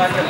Second.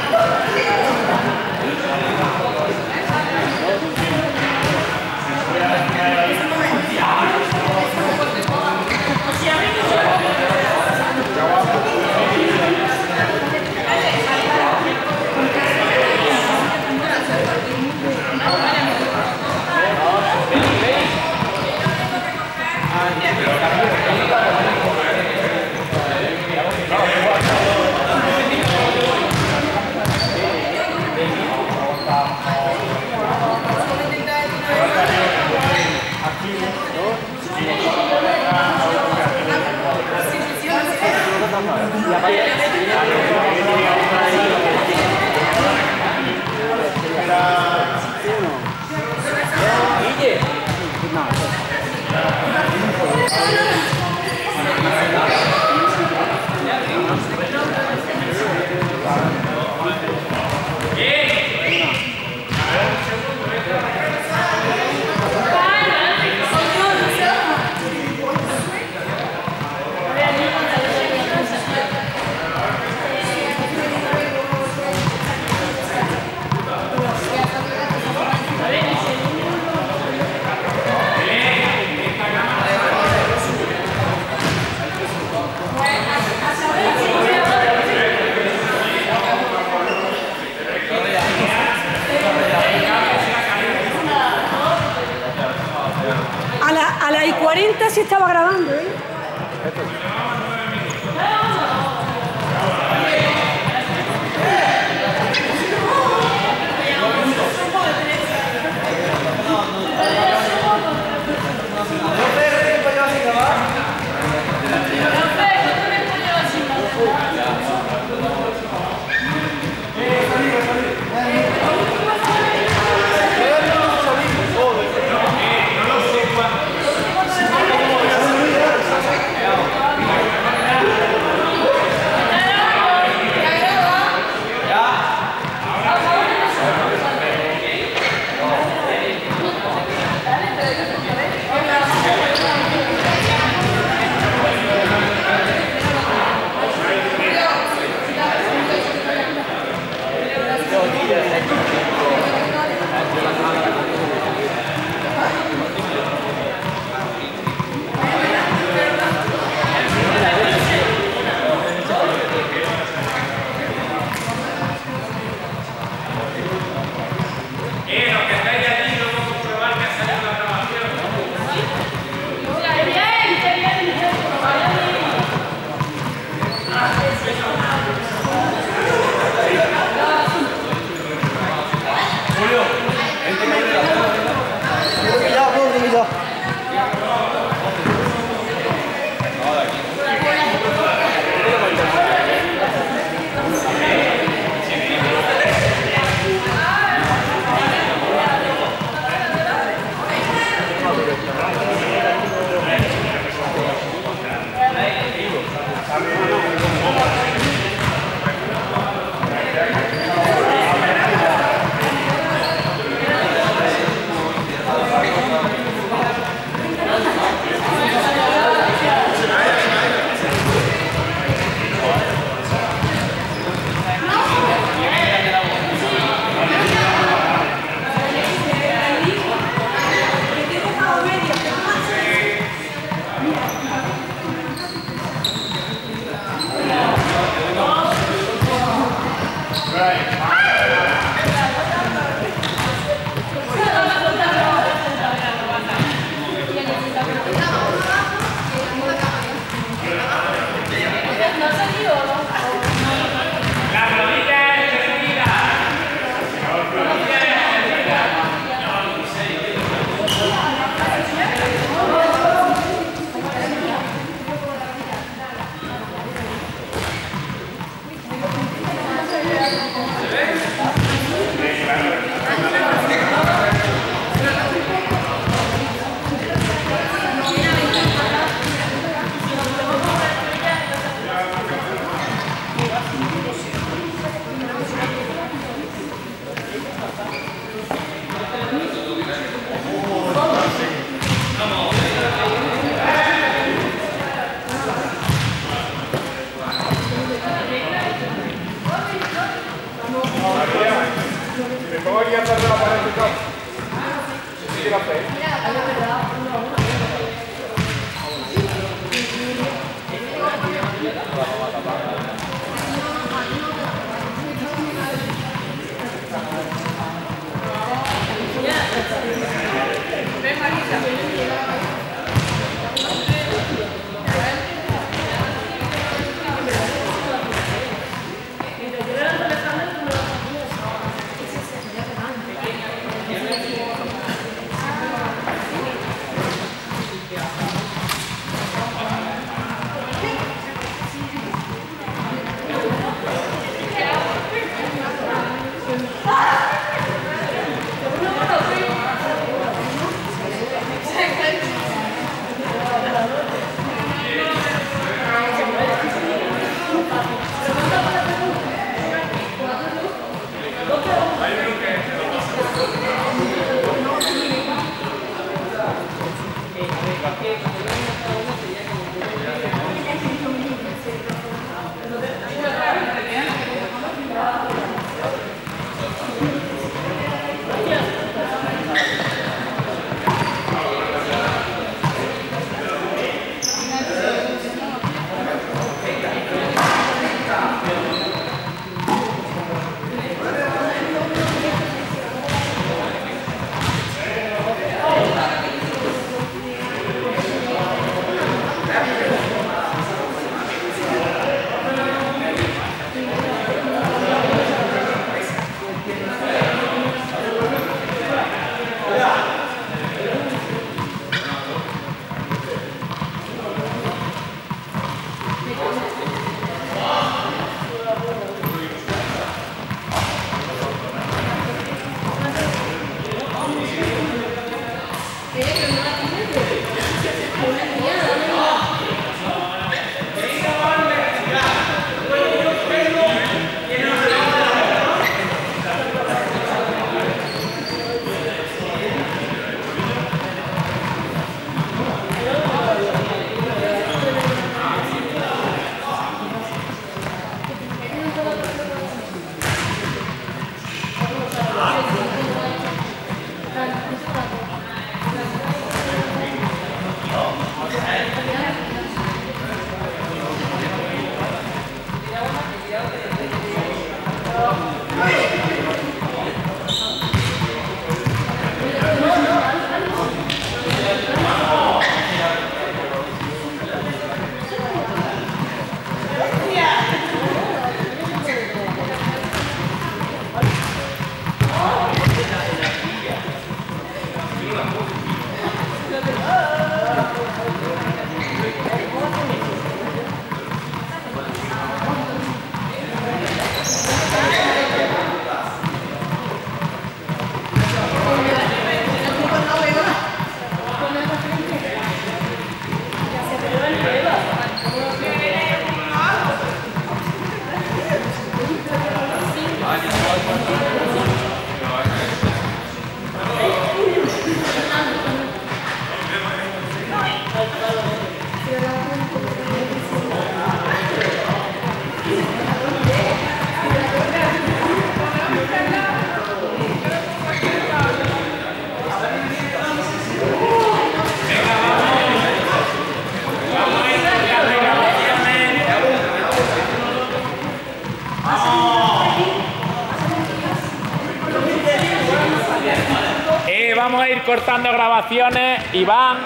cortando grabaciones. Iván,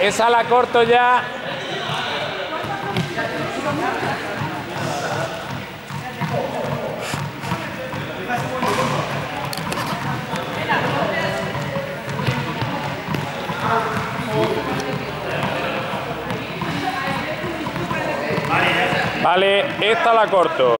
esa la corto ya. Vale, esta la corto.